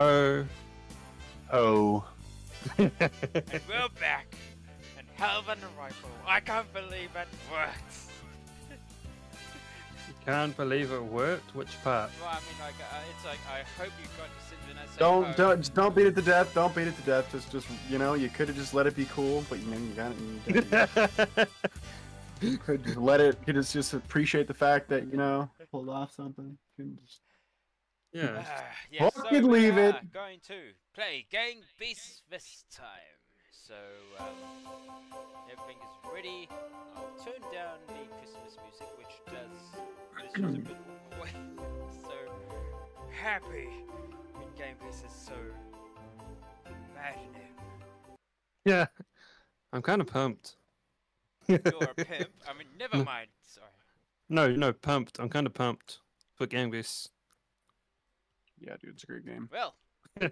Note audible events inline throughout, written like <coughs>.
Oh. Oh. and we're back. And Halberd and Rifle. I can't believe it worked. Can't believe it worked. Which part? Well, I mean, like, uh, it's like I hope you got to sit and Don't oh, don't just don't beat it to death. Don't beat it to death. Just just you know you could have just let it be cool, but you know you got it. You, <laughs> could just let it. You could just just appreciate the fact that you know pulled off something. You can just- yeah. Ah, yeah, so Fucking we leave it. going to play Gang Beasts this time. So, um, everything is ready. I'll turn down the Christmas music, which does this is a bit awkward. <laughs> so happy when Gang Beasts is so maddening. Yeah. <laughs> I'm kind of pumped. You're a pimp. I mean, never <laughs> mind. Sorry. No, no, pumped. I'm kind of pumped for Gang Beasts. Yeah, dude, it's a great game. Well, <laughs> here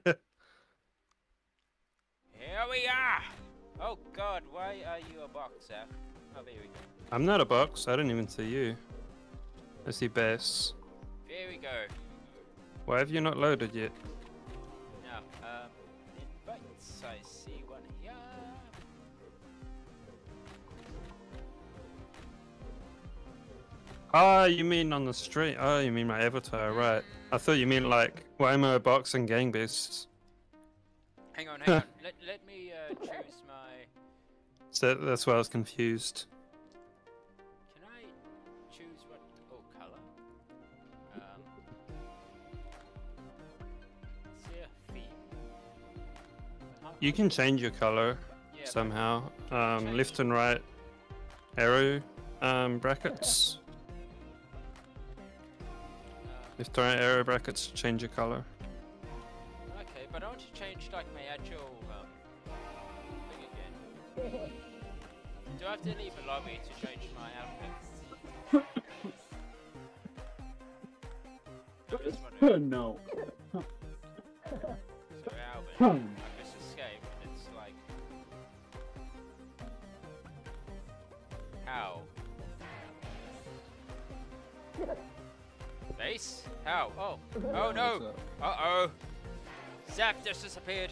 we are. Oh God, why are you a box, Zach? Oh, there we go. I'm not a box. I didn't even see you. I see Bass. There we go. Why have you not loaded yet? Now, um, invites. I see one here. Ah, you mean on the street? Oh, you mean my avatar, right? I thought you mean like, why am I a box and Gang Beasts? Hang on, hang on. Let, let me uh, choose my. So that's why I was confused. Can I choose what? Oh, color. Um. Is a theme? You can change your color yeah, somehow. Um, left and right arrow um, brackets. Left and right arrow brackets change your color. Okay, but I want to change like my actual um, thing again. Do I have to leave a lobby to change my outfit? I'm just <laughs> wondering. <laughs> no. So Alvin, I just escape and it's like How? Base? How? Oh. <laughs> Oh no! Uh oh! Zap just disappeared.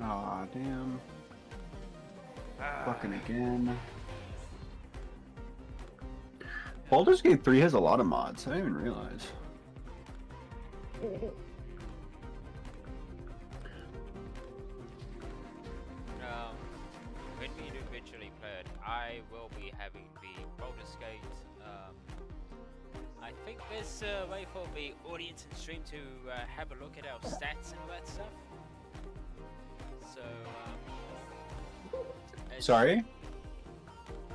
Aw, damn. Ah. Fucking again. Baldur's Gate 3 has a lot of mods. I didn't even realize. <laughs> Um, when we do virtually play it, I will be having the Baldur's Gate. There's a way for the audience in stream to uh, have a look at our stats and all that stuff. So, um, Sorry?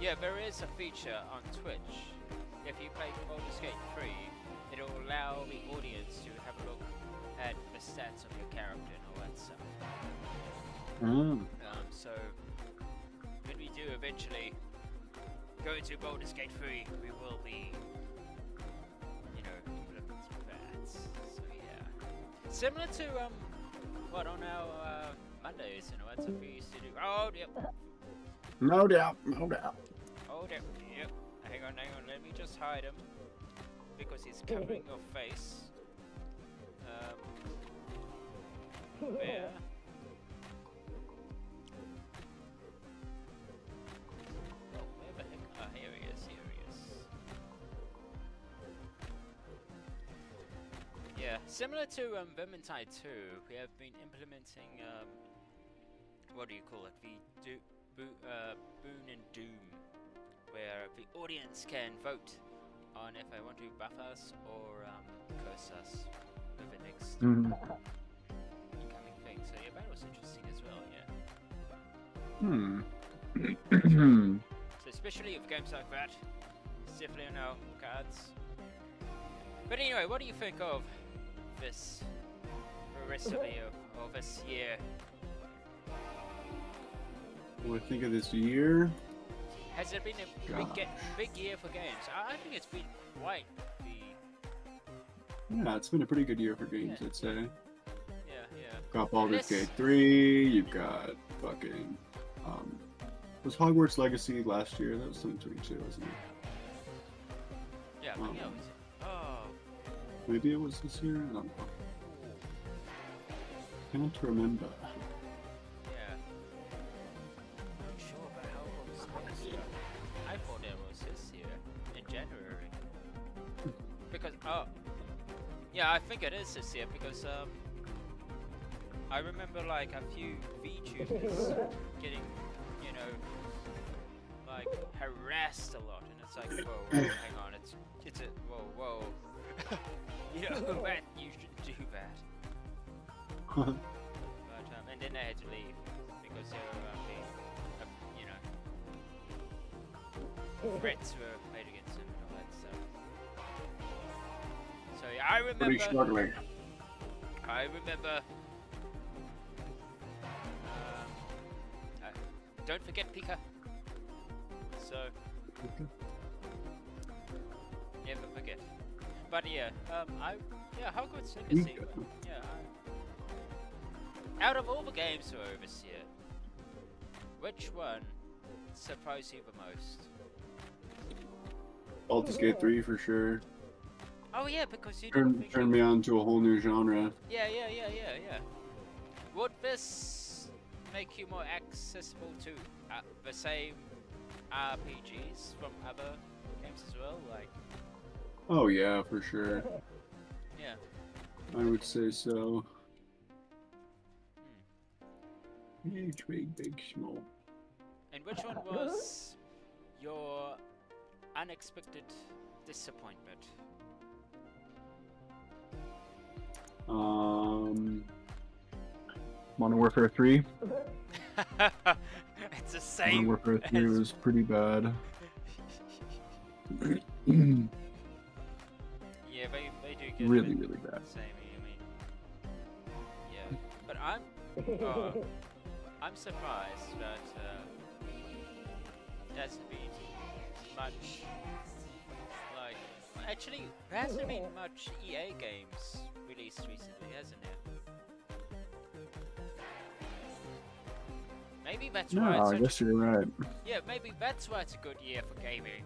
Yeah, there is a feature on Twitch. If you play Baldur's Gate 3, it'll allow the audience to have a look at the stats of your character and all that stuff. Mm. Um, so when we do eventually go into Baldur's Gate 3, we will be, implementing. So yeah, similar to um, what on our uh, Mondays and what stuff we used to do. Oh, yep. No doubt, no doubt. Oh, yep. Yep. Hang on, hang on. Let me just hide him because he's covering your face. Um, <laughs> there. Yeah, similar to um, Vermintide 2, we have been implementing, um, what do you call it, the do Bo- uh, Boon and Doom, where the audience can vote on if they want to buff us or um, curse us with the next Mm. incoming thing. So yeah, that was interesting as well, yeah. Hmm. So especially with games like that, it's definitely no our cards. But anyway, what do you think of this the rest of the <laughs> year, or this year? what do you think of this year? Has it been a big, ge- big year for games? I, I think it's been quite the Yeah, it's been a pretty good year for games, Yeah. I'd say. yeah yeah. Got Baldur's This- Gate 3, you've got fucking. Um, was Hogwarts Legacy last year? That was 2022, wasn't it? Yeah, Um, Maybe it was this year? I don't know. can't remember. Yeah. Not sure about how it was this year. I thought it was this year in January. Because oh, yeah, I think it is this year because um, I remember like a few VTubers <laughs> getting, you know, like harassed a lot, and it's like, whoa, whoa hang on, it's it's a whoa, whoa, <laughs> you know, man, you shouldn't do that. But um, and then they had to leave because they were um, being, uh, you know, threats were made against him and all that stuff. So yeah, I Pretty remember. struggling. I remember. Um, uh, don't forget Pika. So never forget. But yeah, um, I yeah, how good's Legacy? Pika. Yeah. I, out of all the games that were over this which one surprised you the most? Baldur's Gate 3 for sure. Oh yeah, because you Turned turned me on to a whole new genre. Yeah, yeah, yeah, yeah, yeah. Would this make you more accessible to uh, the same RPGs from other games as well? Like, Oh yeah, for sure. yeah. I would say so. Hmm. Huge, big, big, small. And which one was your unexpected disappointment? Um, Modern Warfare 3. <laughs> it's the same. Modern. Warfare 3 as- was pretty bad. <laughs> yeah, they, they do get a really, bit really bad. samey. I mean, yeah, but I'm uh, <laughs> I'm surprised that uh, there hasn't been much like actually there hasn't been <laughs> much EA games released recently, hasn't there? Maybe that's No, why it's I such guess you're right. yeah, maybe that's why it's a good year for gaming.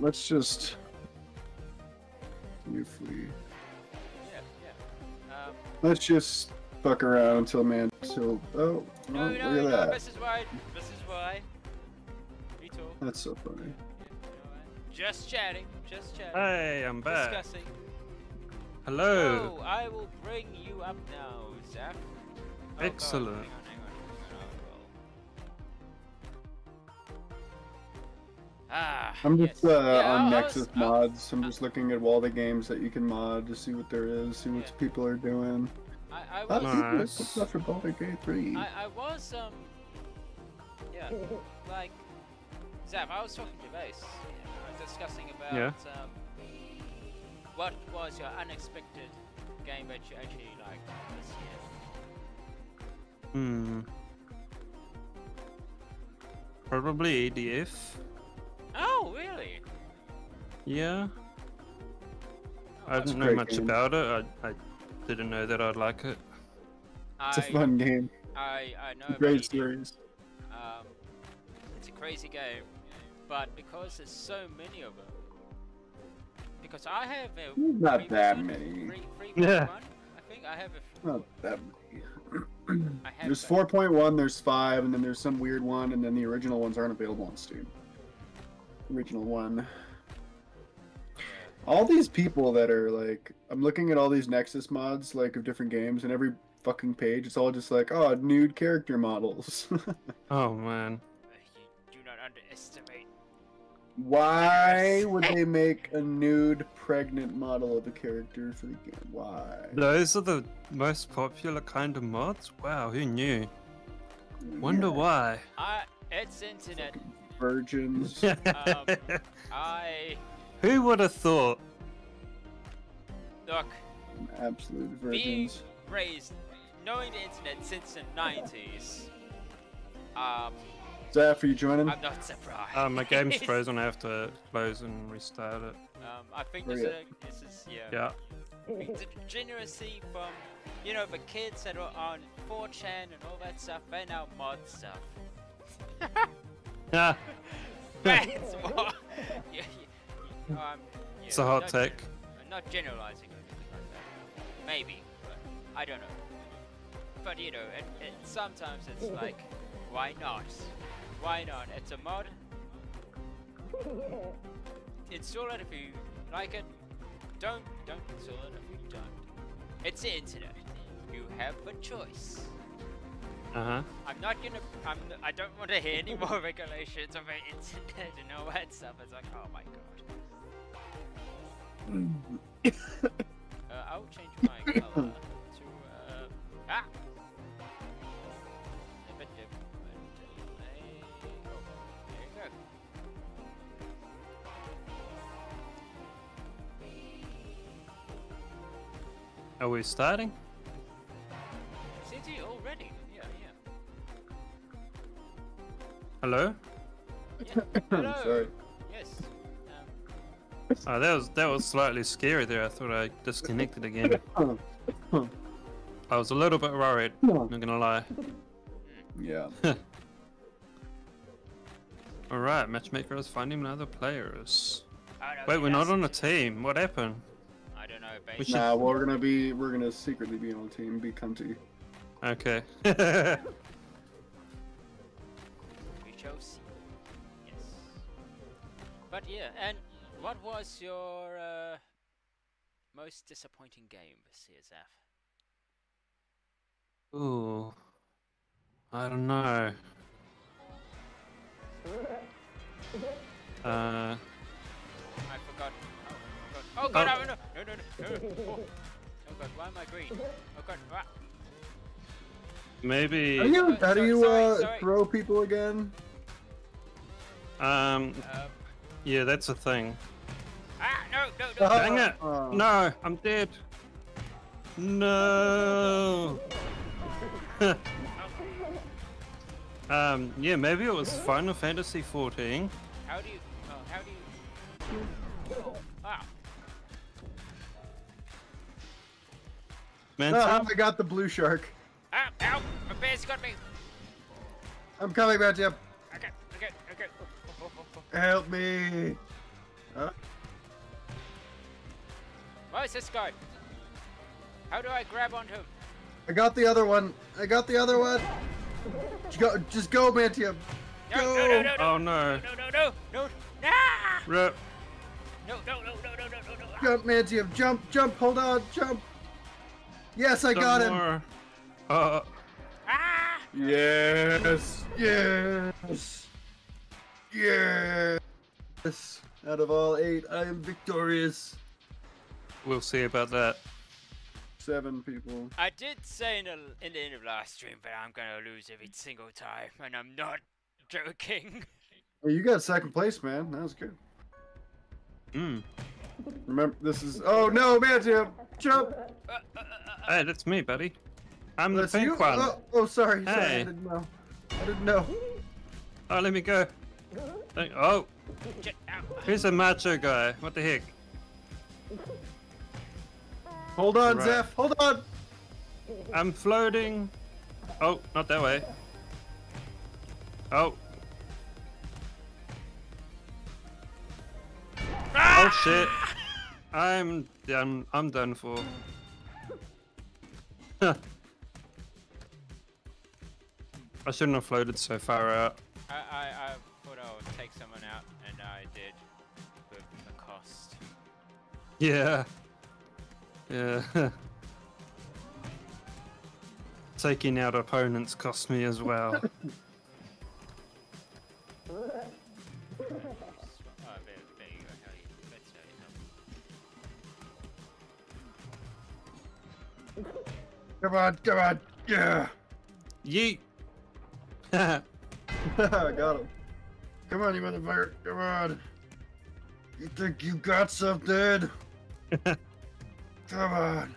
Let's just. If we. Yeah, yeah. Um, Let's just fuck around until man. Till oh, no, oh, no, look no, at that. this is why. This is why. Me too. That's so funny. You know? Just chatting, just chatting. Hey, I'm back. Discussing. Hello. So, I will bring you up now, Zach. Oh, Excellent. hang Ah, I'm just yes. uh, Yeah, on I Nexus was- I- mods. I'm just looking at all the games that you can mod to see what there is, see what Yeah. people are doing. I, I was, people Nice. put stuff for Baldur's Gate 3. I, I was, um, yeah, like, Zap, I was talking to Base, uh, discussing about, Yeah. um, what was your unexpected game that you actually liked this year? Hmm. Probably EDF. Oh, really? Yeah. Oh, I that's didn't know much game. about it. I, I didn't know that I'd like it. It's a I, fun game. I, I know Great EDF. series. Um, it's a crazy game, but because there's so many of them, because I have a Not three that percent- many. three- three Yeah. point one, I think I have a. f- Not that many. There's 4.1, there's 5, and then there's some weird one, and then the original ones aren't available on Steam. Original one. All these people that are like, I'm looking at all these Nexus mods, like of different games, and every fucking page, it's all just like, oh, nude character models. <laughs> Oh man. Uh, You do not underestimate. Why would they make a nude pregnant model of a character for the game? Why? Those are the most popular kind of mods? Wow, who knew? Wonder Yeah, why. I. It's internet. Virgins. <laughs> Um, I <laughs> who would have thought? look Absolute being virgins. raised knowing the internet since the 90s. Um, Zaf, are you joining? I'm not surprised. Uh, my game's <laughs> frozen. I have to close and restart it. Um, I think this, yeah. is, this is yeah. Yeah. The degeneracy from, you know, the kids that are on 4chan and all that stuff, and now mod stuff. Yeah. <laughs> That's what. Yeah, yeah, <laughs> um, yeah, It's a hot not take. I'm not generalizing like that. maybe, but I don't know. But you know, it, it, sometimes it's <laughs> like, why not? Why not? It's a mod. Install it if you like it. Don't don't install it if you don't. It's the internet. You have a choice. Uh huh. I'm not gonna. I'm. I don't want to hear any more <laughs> regulations of the internet and all that stuff. It's like, oh my god. <coughs> Uh, I'll change my <coughs> color to uh, ah. Dip it, dip. Oh, there you go. Are we starting? Hello? Yeah. <coughs> Hello. Sorry. Yes. Um, Oh, that was that was slightly scary there. I thought I disconnected again. I was a little bit worried. Not gonna lie. Yeah. <laughs> All right, matchmaker is finding other players. oh, no, Wait, we're not on a team. What happened? I don't know. We Basically, should- Nah, we're gonna be we're gonna secretly be on a team, be cunty. Okay. <laughs> But yeah, and what was your uh, most disappointing game with CSF? Ooh. I don't know. <laughs> Uh, I forgot. Oh, god! Oh god! Oh. No, no, no, no, no! Oh, oh god! Why am I green? Oh god! Ah. maybe. How do you Uh, how do you sorry, uh sorry. throw people again? Um. Um, Yeah, that's a thing. ah! No! No! No! Dang it! uh, No, I'm dead. No. <laughs> um. Yeah, maybe it was Final Fantasy 14. How do you? Oh, how do you? Oh, ah! Man, Ah, I got the blue shark. Ah! Ow! My bear's got me. I'm coming back to Help me. Uh, Where's this guy? How do I grab onto him? I got the other one. I got the other one. Just go, just go Mantium. No! Go. No! No! No! Oh no. No! No! No! No! Ah! Rip. No! No! No! No! No! No! No! no. Jump, Mantium. Jump, jump. Hold on. Jump. Yes, I got him. More. Uh, Ah! Yes. Yes. Yes. Out of all eight, I am victorious. we'll see about that. Seven people. I did say in the, in the end of last stream that I'm gonna lose every single time, and I'm not <laughs> joking. Hey, you got second place, man. That was good. Mm. Remember, this is. Oh no, Mantium. Jump. Uh, uh, uh, uh, Hey, that's me, buddy. I'm the That's pink you. one. Oh, oh, sorry. Sorry. I didn't know. I didn't know. Oh, let me go. Thank- Oh, j- ow. here's a macho guy. What the heck? Hold on, Right. Zeph. Hold on. I'm floating. Oh, not that way. Oh. Oh shit. Ah! I'm done. I'm done for. <laughs> I shouldn't have floated so far out. I, I, I thought I would take someone out, and I did with the cost. Yeah. Yeah. <laughs> Taking out opponents cost me as well. <laughs> Oh, there, there you go. Hell yeah. That's how. Come on, come on. Yeah. Yeet. <laughs> I got him. Come on, you motherfucker. Come on. You think you got something? <laughs> Come on.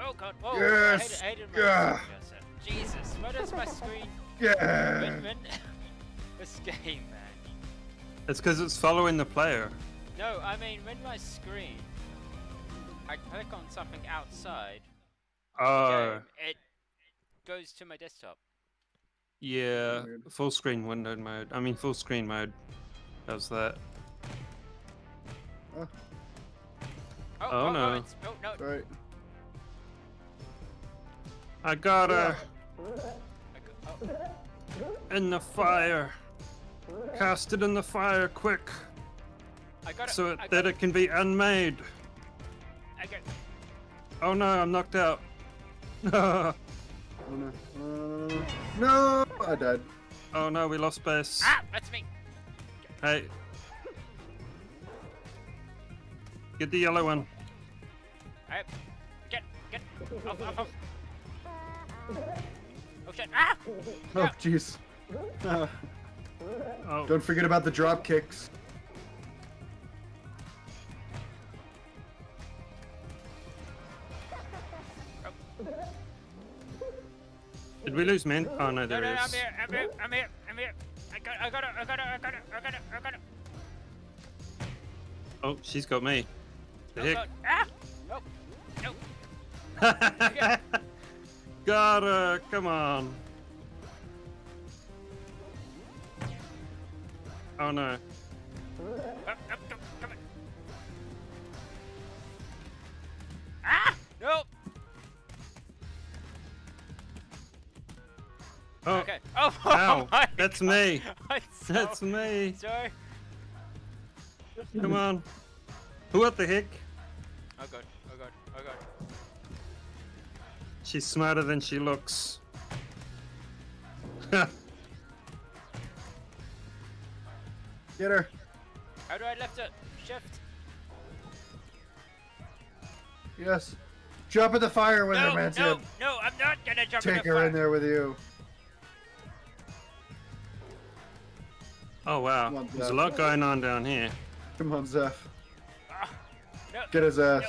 Oh god, whoa! Yes, I hated, I hated my yeah. Jesus, what is my screen? Yeah. When, when, <laughs> this game, man. it's because it's following the player. No, I mean when my screen, I click on something outside, Oh, game, it goes to my desktop. Yeah. Weird. Full screen windowed mode. I mean, full screen mode does that. Oh, Oh, oh, no. Oh, it's, oh no. Right. I got her I go, oh, in the fire. Cast it in the fire quick, I got it. so it, I got that it can be unmade. I got Oh no, I'm knocked out. oh <laughs> Oh, no. Uh, no! I died. Oh no, we lost base. Ah, that's me. Hey. Get the yellow one. Alright. Get, get. Off, off, off. Oh shit. Ah! Oh, jeez. Uh, Oh, don't forget about the drop kicks. Did we lose man? Oh no, there no, no, is. I'm here, I'm here, I'm here, I'm here. I got, I got it, I got it, I got it, I got it, I got it. Oh, she's got me. The Oh, heck? God. Ah! No, no. <laughs> got her! Come on. Oh no. Up, up, come on. Ah! Oh, Okay. Oh, <laughs> oh ow! my That's God. me. I'm so That's me. <laughs> sorry. Come on. Who what the heck? Oh god, oh god, oh god. She's smarter than she looks. <laughs> Get her. How do I left it? Shift. Yes. Jump in the fire with No, her, man. no, no, I'm not gonna jump Take in the her in there with you. Oh wow, on, there's a lot going on down here. Come on, Zeph. Ah, no. Get his ass. No.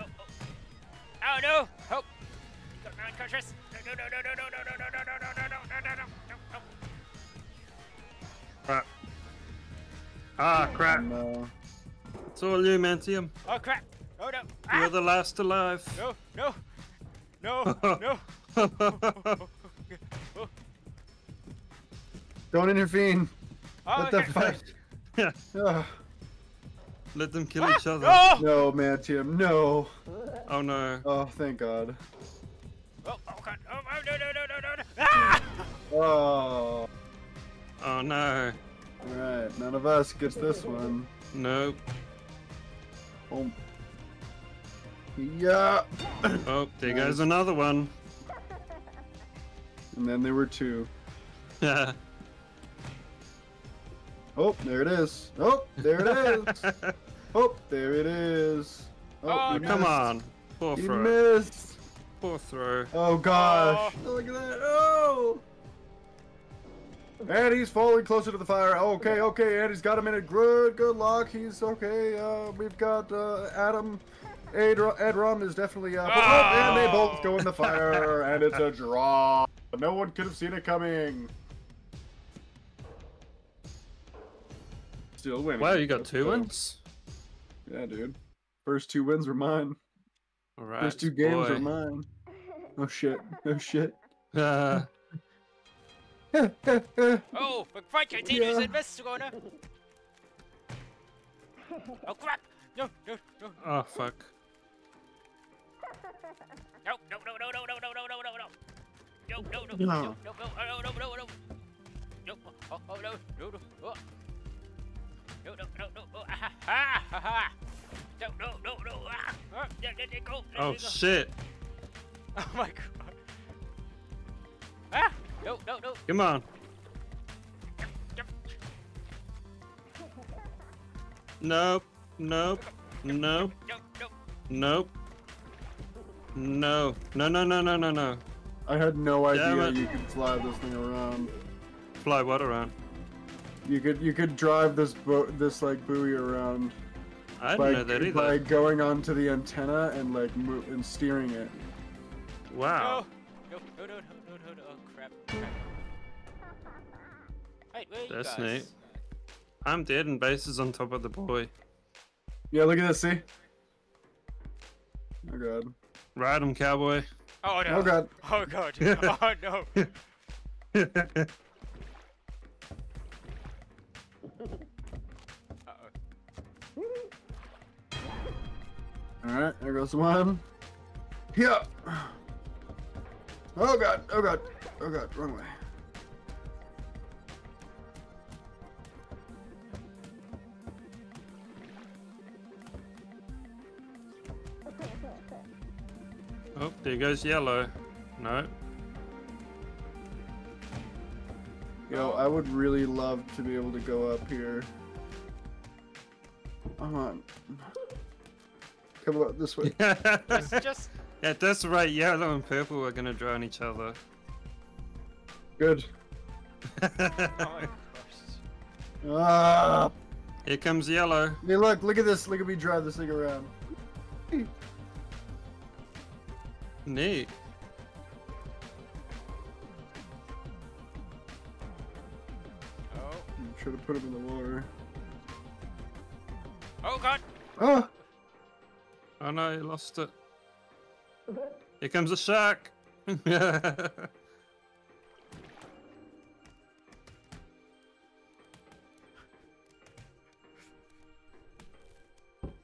Oh, oh. oh no! Help! Got me unconscious. No, no, no, no, no, no, no, no, no, no, no, no, no, no, no, no, no. Crap. Ah, crap. No. It's all you, Mantium. Oh crap! Oh no! You're Ah! the last alive. No! No! No! no! Oh, Don't intervene. Oh, Let them okay. fight. <laughs> Yeah. Let them kill Ah! each other. No! No, Mantium, no. Oh no. Oh, thank God. Oh, oh god! Oh, oh no! No! No! No! No! no. Ah! Oh. Oh no. Alright, none of us gets this one. Nope. Oh. Yeah. Oh, there Nice. goes another one. And then there were two. Yeah. <laughs> Oh, there it is. Oh, there it is. <laughs> oh, there it is. Oh, no. Come on. Poor You throw. missed. Poor throw. Oh gosh. Look at that. Oh. And he's falling closer to the fire. Okay, okay, and he's got him in a good, good luck. He's okay. Uh, we've got uh, Adam. Edrom is definitely up. Oh, and they both go in the fire, and it's a draw. No one could have seen it coming. Still winning. Wow, you got two go. wins? Yeah, dude. First two wins were mine. Alright. First two games boy. are mine. Oh shit. Oh shit. Uh, Oh, McFly continues Yeah. in this corner. Oh crap! No! No! No! oh fuck. No! No! No! No! No! No! No! No! No! No! No! No! No! No! No. No! No! No! No! No! No! No! No! Oh! Oh! No! No! No! Oh. No! No! No! No! Oh! Ah! Ah! Ah! ah. No! No! No! No! Ah! Ah! There, there, there, go! There Oh you go. shit. Oh my god! Ah! No! No! No! Come on. Nope. Nope. Nope. No! No! Nope. No. No, no, no, no, no, no. I had no Damn idea it. you could fly this thing around. Fly what around? You could you could drive this boat this like buoy around I didn't by, know that either. by going onto the antenna and like mo- and steering it. Wow. Oh, no! No! No! No! No! No! No! Oh crap! crap. Wait, where are you That's guys? neat. I'm dead and base is on top of the buoy. Yeah, look at this. See? Oh god. Ride him, cowboy. Oh no! Oh god. Oh god! <laughs> Oh no! <laughs> Alright, there goes one. Yeah. Oh god, oh god, oh god, wrong way. Oh, there goes yellow. No. Yo, I would really love to be able to go up here. Come on. Come on, this way. <laughs> Just, <laughs> just At this rate, yellow and purple are gonna drown each other. Good. oh <laughs> my. Ah! Here comes yellow. Hey, look, look at this. Look at me drive this thing around. Neat. Oh, Should have put him in the water. oh god. Ah! Oh no, you lost it. <laughs> Here comes a shark. <laughs>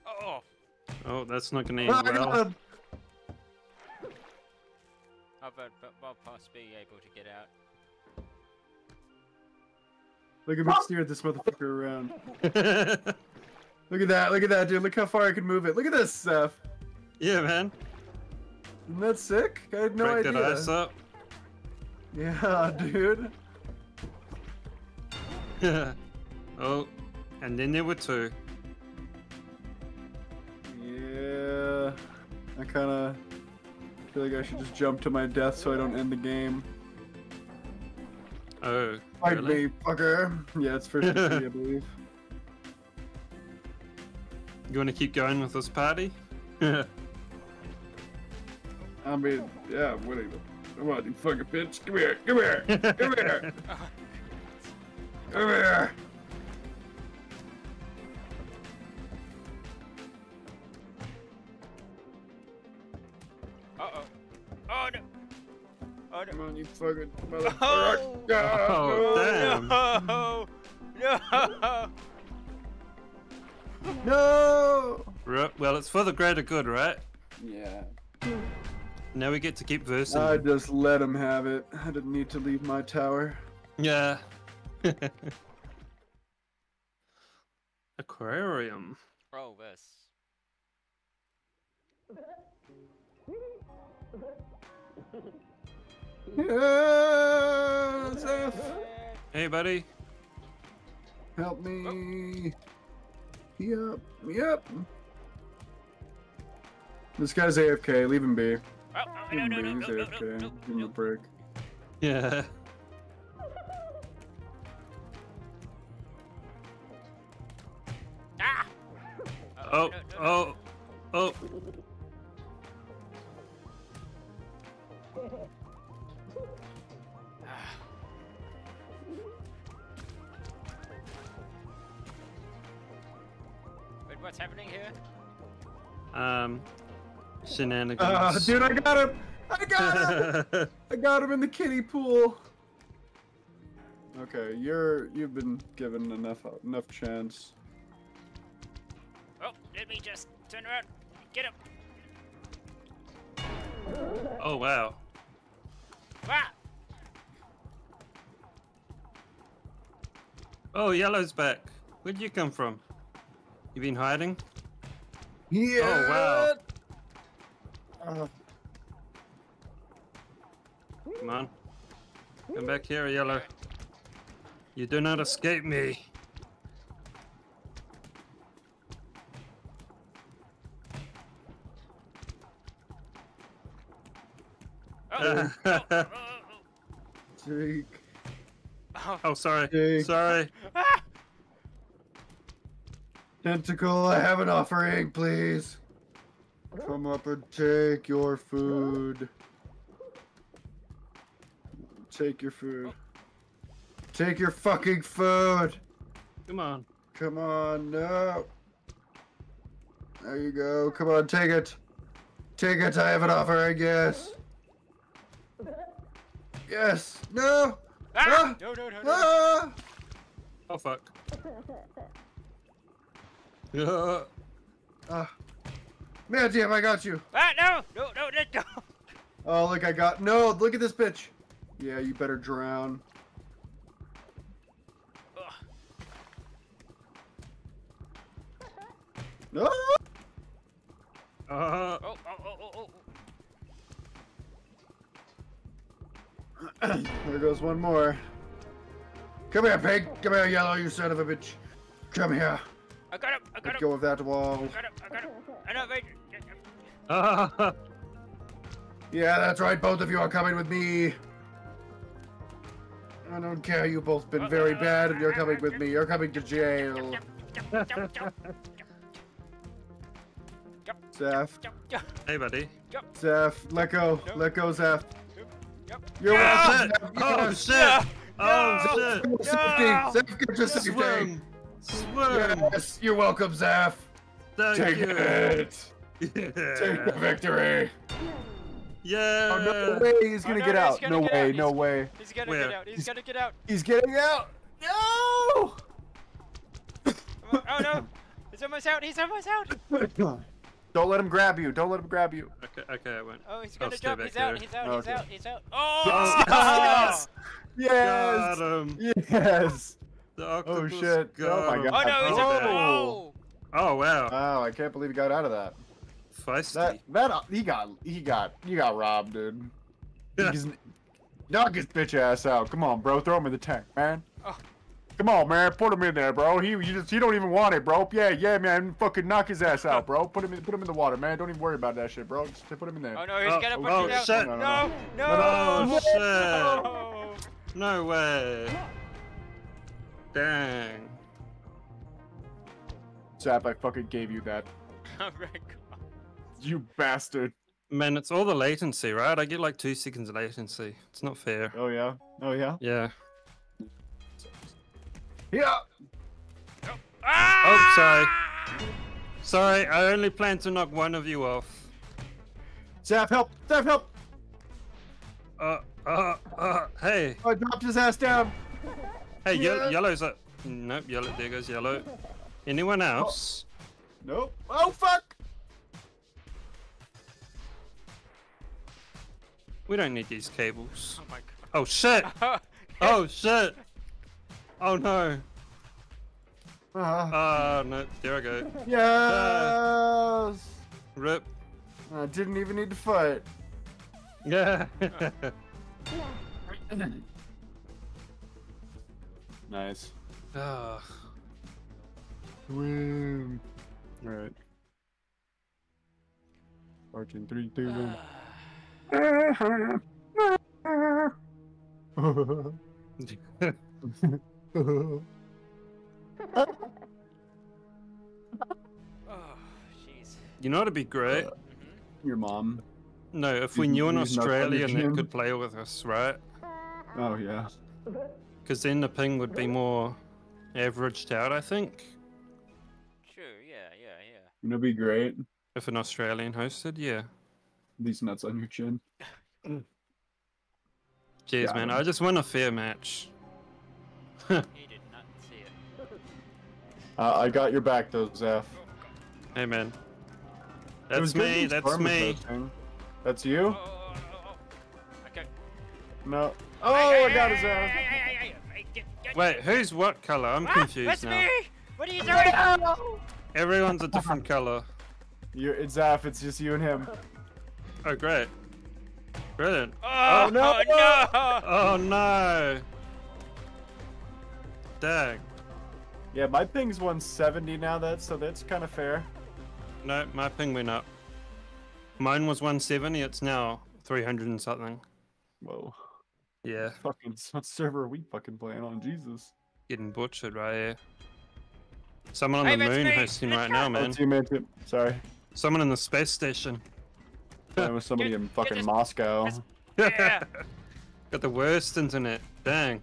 Oh, oh, that's not gonna oh, end I got well. I'll, but, but, I'll possibly be able to get out. Look at me steer this motherfucker around. <laughs> Look at that. Look at that, dude. Look how far I can move it. Look at this, Seth. yeah, man. Isn't that sick? I had no Break that idea. ice up. Yeah, <laughs> dude. <laughs> oh, and then there were two. Yeah. I kind of feel like I should just jump to my death so I don't end the game. Oh, Fight really? me, fucker. Yeah, it's first <laughs> I believe. You want to keep going with this party? <laughs> I mean, yeah, what are you? Come on, you fucking bitch. Come here, come here, <laughs> come here, come here. Uh oh. Oh no. Oh Come on, you fucking Oh, motherfucker. Oh, <laughs> damn. no. No. No! Ri- well, it's for the greater good, right? Yeah. Now we get to keep versing. I just let him have it. I didn't need to leave my tower. Yeah. <laughs> Aquarium. Oh, this. Yeah, Zeph, Hey, buddy. help me. Oh. Yep, yep. This guy's AFK. Leave him be. Oh, oh, Leave no, him no, be. no, He's no, no, AFK. no, no, Give him a no. break. Yeah. Ah! Oh, no, no, no. oh, oh. What's happening here? Um, shenanigans. Ah, dude, I got him! I got him! <laughs> I got him in the kiddie pool. Okay, you're you've been given enough enough chance. Oh, let me just turn around. Get him. oh, wow. Ah! Oh, yellow's back. Where'd you come from? You been hiding? Yeah. Oh, wow. Uh, Come on. Come back here, yellow. You do not escape me. Oh, oh, <laughs> Jake. oh, sorry. Jake. Sorry. <laughs> Tentacle, I have an offering, please. Come up and take your food. Take your food. Take your fucking food. Come on. Come on, no. There you go. Come on, take it. Take it. I have an offering, yes. Yes. No. Ah! Ah! No, no, no, no. Ah! Oh, fuck. <laughs> Yeah. Ah. Man, damn, I got you. Ah, no! No, no, let go! Oh, look, I got. No, look at this bitch. Yeah, you better drown. Ugh. No! Uh, Oh, oh, oh, oh, oh. <clears throat> there goes one more. Come here, pig. Come here, yellow, you son of a bitch. Come here. I got him! I got Let him! go of that wall. I got him! I got him! I know, wait. <laughs> Yeah, that's right. Both of you are coming with me. I don't care. You've both been very bad, and you're coming with me. You're coming to jail. Zeph, jump, jump, hey, buddy. jump, Zeph, let go. Let go, Zeph. jump. You're Oh, welcome, shit! Zeph. Oh, Yes. shit! Go Oh, to shit! No. safety. Zeph, get to safety. Swim! Swim! Yes, you're welcome, Zeph. Thank Take you! it. Yeah! Take the victory. Yeah! Oh, no way he's Oh, gonna no, get no, out. gonna No get way, out. no way. He's gonna Where? get out. He's He's- gonna get out. He's getting out. No! Oh no! He's almost out. He's almost out. Don't let him grab you. Don't let him grab you. Okay, okay, I went. Oh, he's gonna stay jump. back He's out. He's out. He's Okay. out. He's out. Oh, Oh! <laughs> Yes! Got him! Yes! The Oh, octopus shit. got Oh, my. God. Oh no! He's Oh, out. bad. Oh! Oh, wow. Wow, I can't believe he got out of that. Feisty. That that uh, he got he got you got robbed, dude. He's, knock his bitch ass out. Come on, bro. Throw him in the tank, man. Oh. Come on, man. Put him in there, bro. He you just he don't even want it, bro. Yeah, yeah, man. Fucking knock his ass out, bro. Put him in put him in the water, man. Don't even worry about that shit, bro. Just put him in there. Oh no! He's Oh, gonna put oh, you down. shit. No! No, No! Oh, shit. No! No way. Dang. Zap, I fucking gave you that. <laughs> Oh! You bastard. Man, it's all the latency, right? I get like two seconds of latency. It's not fair. Oh yeah. Oh yeah. Yeah. Yeah. Ah! Oh, sorry. Sorry, I only plan to knock one of you off. Zap, help. Zap, help. Uh, uh, uh, hey. I dropped his ass down. Hey, ye- Yeah. yellow's up. Nope, yellow. There goes yellow. Anyone else? Nope. Oh fuck. We don't need these cables. Oh my god. Oh shit! <laughs> Oh shit! Oh no! Ah. Ah no, there I go. yes. Rip. I didn't even need to fight. Yeah. <laughs> <laughs> <clears throat> Nice. Ah. Win. Alright. Fortune 3, 2, 1. Oh, <laughs> jeez. you know what'd be great? Mhm. Your mom. No, if we knew an he's not on the Australian that could play with us, right? Oh, yeah. Because then the ping would be more averaged out, I think. True. Yeah. Yeah. Yeah. Wouldn't It'd be great. If an Australian hosted, yeah. These nuts on your chin. <laughs> Cheers, Yeah, man. man. I just won a fair match. <laughs> He did not see it. Uh, I got your back, though, Zeph. Hey, man. That's me. That's me. That's Oh, you? oh, oh, oh, oh. Okay. No. Oh, I got his ass. Wait, who's what color? I'm Ah, confused That's now. me! What are you doing? <laughs> Everyone's a different <laughs> color. You, it's Zeph. It's just you and him. Oh, great. Brilliant. Oh, no! no! Oh, no. Dang. Yeah, my ping's 170 now. That's so that's kind of fair. No, my ping went up. Mine was 170. It's now 300 and something. Whoa. Yeah, <laughs> Fucking what server are we fucking playing on? Jesus. getting butchered right here. Someone on Hey, the moon me. hosting Let's right now, Oh, man. it's you, man. Sorry. Someone in the space station. There was <laughs> somebody Get- in fucking this- Moscow. this- <laughs> Yeah. Got the worst internet. Dang.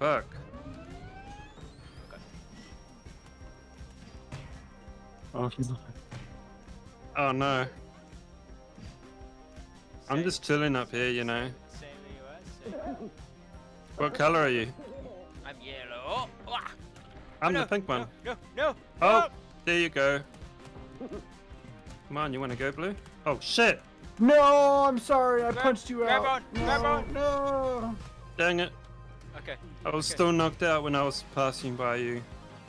Fuck. Oh, Oh no. I'm just chilling up here, you know. What color are you? I'm yellow. Oh, ah. I'm no, the pink one. No, no, no. Oh, there you go. Come on, you want to go blue? Oh shit! No, I'm sorry. I Grab- punched you grab out. on, no, grab on. No. Dang it! Okay. I was Okay. still knocked out when I was passing by you.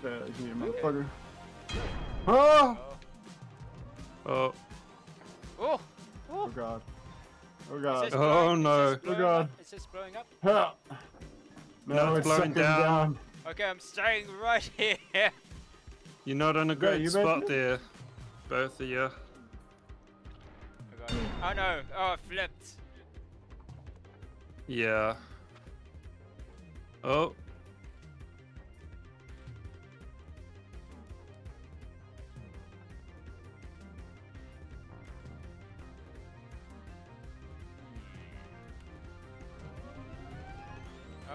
Uh, you motherfucker. Oh. Oh, Oh. Oh Oh. god. Oh Is god. Oh, blowing- no. this oh, blowing God. up? Is this blowing up? Huh. No, No, it's it's blowing down. down. Okay, I'm staying right <laughs> here. you're not in a great you spot there, both of you. Oh, God. oh no! Oh, I flipped. Yeah. Oh,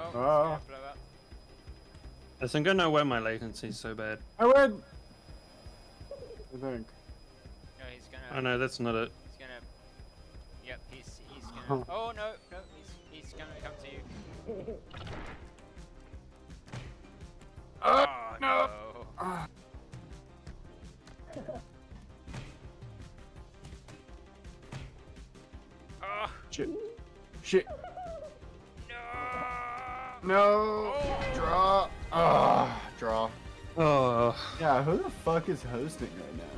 Oh, it's Ah. gonna. I think I know why my latency's so bad. I win. I think. No, he's gonna. Oh no, that's not it. He's gonna. Yep, he's he's gonna. Oh no, no, he's he's gonna come to you. Uh, <laughs> oh no. no. <laughs> Ah. Oh Shit. Shit. No. No. Oh. Draw. Ah. Draw. Oh. Yeah. Who the fuck is hosting right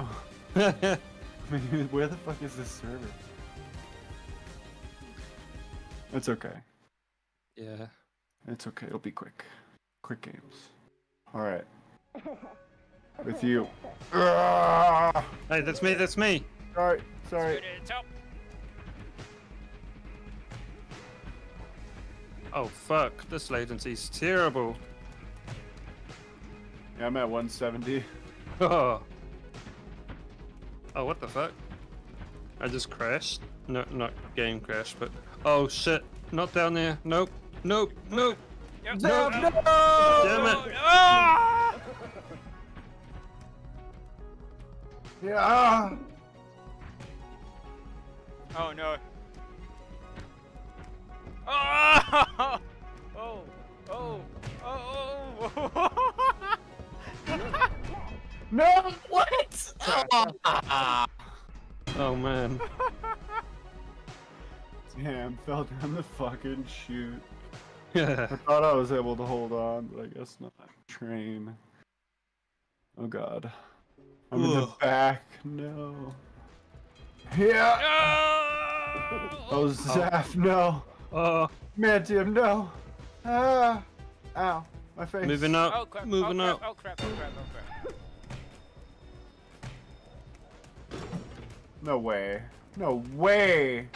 now? <laughs> I mean, where the fuck is this server? It's okay. Yeah. It's okay. It'll be quick. Quick games. All right. With you. <laughs> Ah! Hey, that's me. That's me. Sorry. Let's Sorry. Oh fuck, this latency's terrible. Yeah, I'm at 170. Oh. <laughs> Oh, what the fuck? I just crashed. No, not game crash, but oh shit, not down there. Nope, nope, nope. Yep. No, Oh, no! Damn it. ah! Yeah. ah! Oh no. Oh! Oh! Oh! Oh! oh. <laughs> No! What? Ah! <laughs> Oh man. Damn, fell down the fucking chute. Yeah. <laughs> I thought I was able to hold on, but I guess not. Train. Oh god. I'm in the back. No. Yeah. No! Oh, Zaf, no. Uh, oh, Mantium, no. Ah. Ow. My face. moving up, Oh crap! moving oh, up. Oh crap! Oh crap! Oh crap! No way. No way.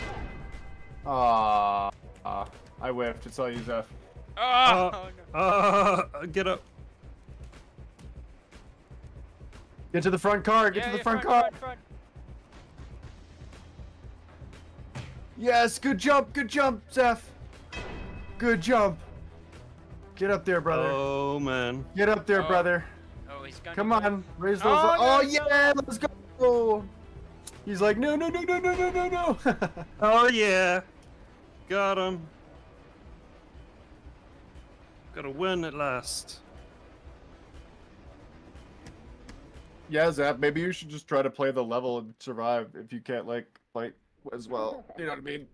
Ah. ah. I whiffed. It's all you, Zeph. Oh, Oh. no! Oh, get up. Get to the front car. Get Yeah, to the yeah, front, car. Front, front. Yes. Good jump. Good jump, Zeph. Good jump. Get up there, brother. Oh man. Get up there, Oh. brother. Oh, he's gonna. Come on. Raise Oh, those. no, Oh, no. yeah. Let's go. He's like, no, no, no, no, no, no, no, no. <laughs> Oh yeah. Got him. Got to win at last. yeah, Zap. Maybe you should just try to play the level and survive if you can't like fight as well. You know what I mean?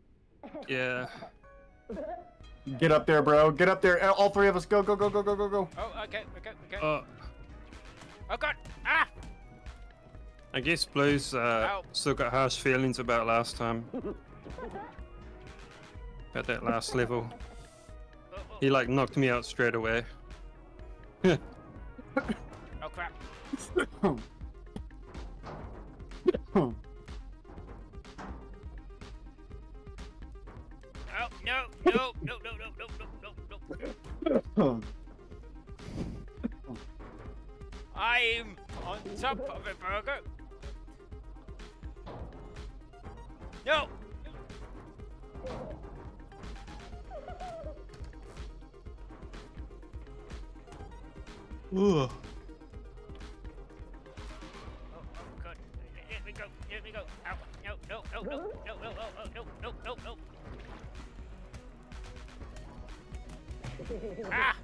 Yeah. Get up there, bro. Get up there. All three of us. Go, go, go, go, go, go, go. Oh, okay, okay, okay. Oh, oh god! Ah! I guess Blue's uh, still got harsh feelings about last time. About that last level. He like knocked me out straight away. oh crap! <laughs> <laughs> no! No! No! No! No! No! No! No! No! I'm on top of a burger. No! Ooh. Oh, oh god. Here we go. Here we go. Ow. No, no, no, no, no, no, no, no, no, no, Ah!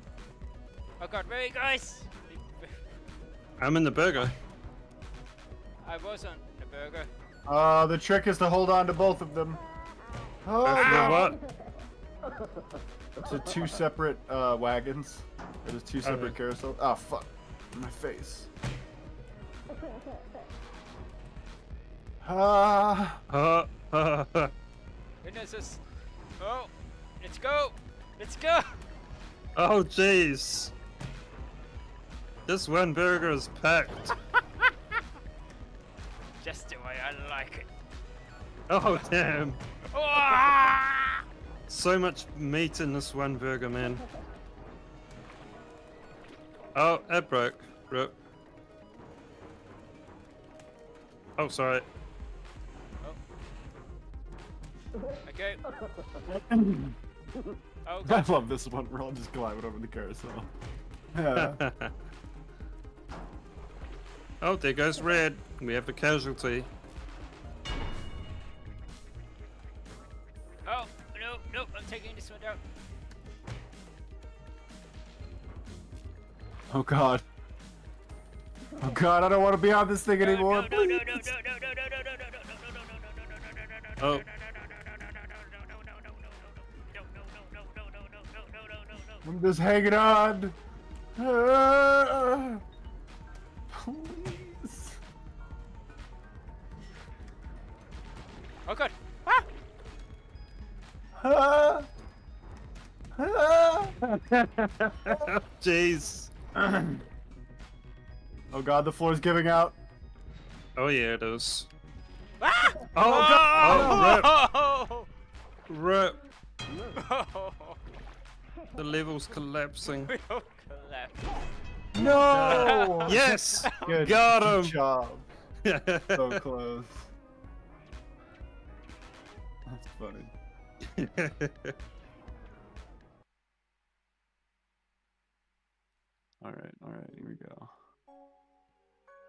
Oh god, where are you guys? I'm in the burger. I was on the burger. Uh, the trick is to hold on to both of them. Oh, You what? So two separate uh, wagons. There's two separate Okay. carousels. Oh fuck, my face. Ah, Uh, uh, uh. Goodness, this. Oh, let's go. Let's go. Oh, jeez. This one burger is packed. <laughs> Just the way I like it. Oh, <laughs> damn. <laughs> So much meat in this one burger, man. Oh, it broke. Broke. Oh, sorry. Oh. Okay. Oh, I love this one. We're all just climbing over the carousel. Yeah. oh, there goes red. We have a casualty. Oh, no, no, I'm taking this one down. Oh god. Oh god, I don't want to be on this thing uh, anymore. No, no, no, no, no, please. no, no, just hanging on. Ah, please. Oh god! Ah! Ah. Ah. Jeez. <clears throat> oh god, the floor's giving out. Oh, yeah, it is. Ah! Oh, God. Oh! <laughs> Rip. Oh! The level's collapsing. <laughs> We all collapsed. No. <laughs> Yes! Good Got him! job. <laughs> So close. That's funny. All right, all right, here we go.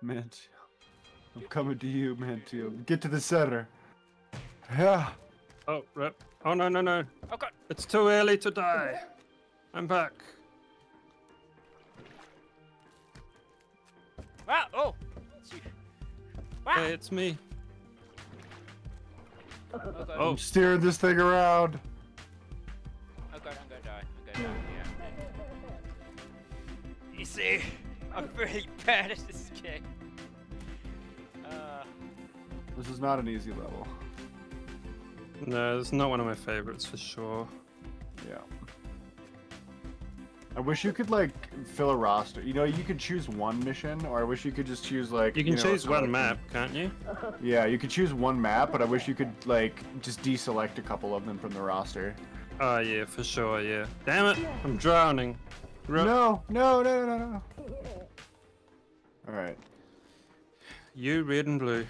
Mantium. I'm coming to you, Mantium. Get to the center. Yeah. oh, rip. Oh, no, no, no. Oh god! It's too early to die. I'm back. Ah! Oh! It's you. Ah! Hey, it's me. Oh god! I'm steering this thing around. Oh god, I'm gonna die. I'm gonna die. Yeah. You see, I'm really <laughs> bad at this game. Uh, This is not an easy level. No, it's not one of my favorites for sure. Yeah. I wish you could like fill a roster. You know, you could choose one mission, or I wish you could just choose like. You can know, choose one map, can't you? <laughs> Yeah, you could choose one map, but I wish you could like just deselect a couple of them from the roster. Oh, yeah, for sure, yeah. Damn it, I'm drowning. Rip. No, no, no, no, no. All right. You, red and blue.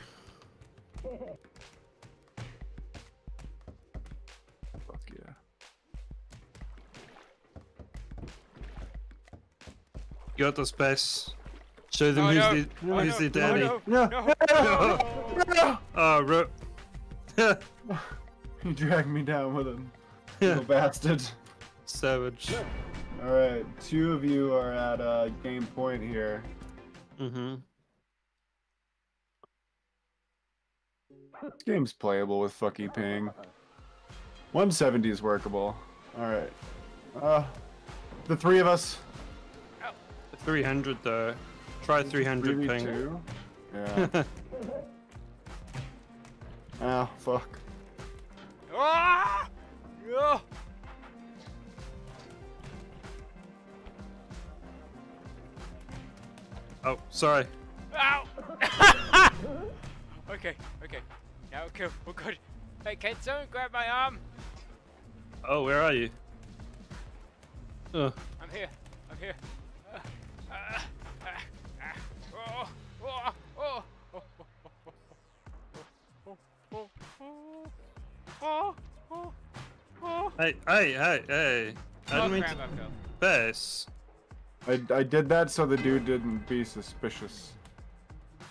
You got the space. Show them Oh, who's, no. the, Oh, who's no. the daddy. Oh, No. no. no. <laughs> Oh, rip. You <laughs> dragged me down with him, little bastard. Savage. All right, two of you are at uh, game point here. Mm-hmm. This game's playable with fucky ping. 170 is workable. Alright. Uh, the three of us. 300 though. Try 300 ping. 3v2? <laughs> Yeah. oh, fuck. Ah! No! oh, sorry. Ow! <laughs> okay, okay. Now okay, we're good. Hey, can someone grab my arm? Oh, where are you? Oh, I'm here. I'm here. Uh, uh, uh, uh, oh, oh, oh, oh, oh, oh, oh, oh, oh. hey, hey, hey, hey. I didn't mean crap, to I I, I did that so the dude didn't be suspicious.